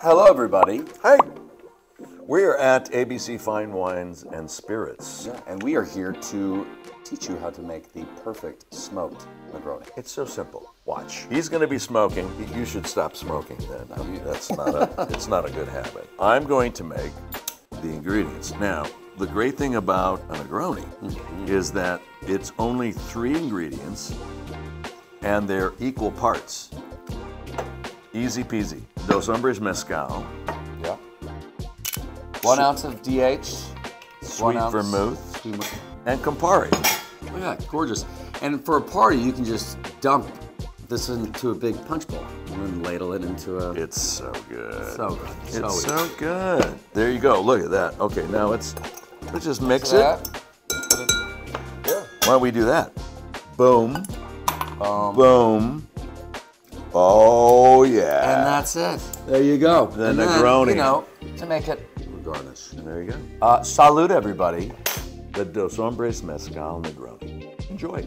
Hello, everybody. Hey, we are at ABC Fine Wines and Spirits. Yeah, and we are here to teach you how to make the perfect smoked Negroni. It's so simple. Watch. He's going to be smoking. You should stop smoking then. That's not a. it's not a good habit. I'm going to make the ingredients now. The great thing about a Negroni mm-hmm. is that it's only three ingredients, and they're equal parts. Easy peasy. Dos Hombres Mezcal, Yeah. One ounce of DH. sweet ounce vermouth, and Campari. Look at that, gorgeous. And for a party, you can just dump this into a big punch bowl and then ladle it into a. It's so good. so good. It's easy. so good. There you go. Look at that. Okay, now let's let's just mix So it. Why don't we do that? Boom. um, Boom. Oh yeah. and that's it. There you go. The And then, Negroni. you know, to make it garnish. there you go. Uh, salute, everybody. The Dos Hombres Mezcal Negroni. Enjoy.